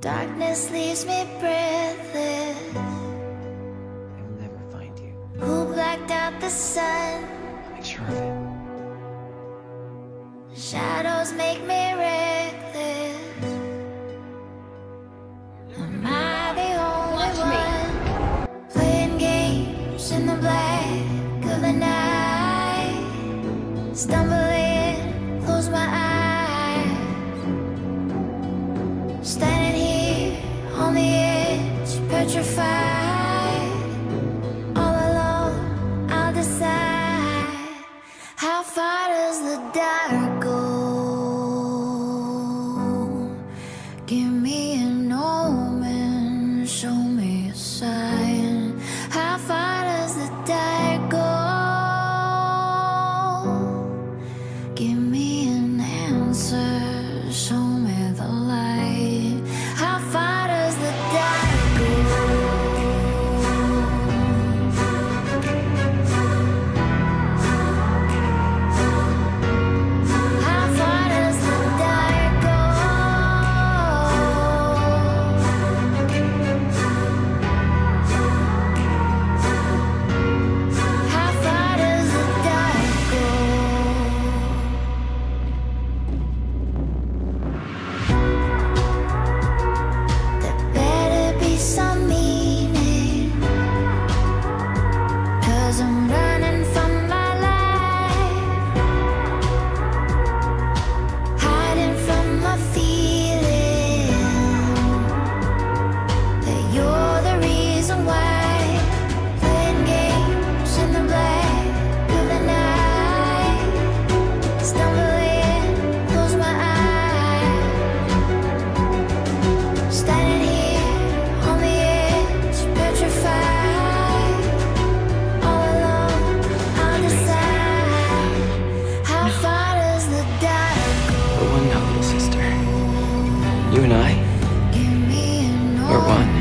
darkness leaves me breathless. I will never find you. Who blacked out the sun? I'll make sure of it. Shadows make me reckless. Am I the only Watch me. one playing games in the black of the night? Stumbling, All alone, I'll decide. How far does the dark You and I are one.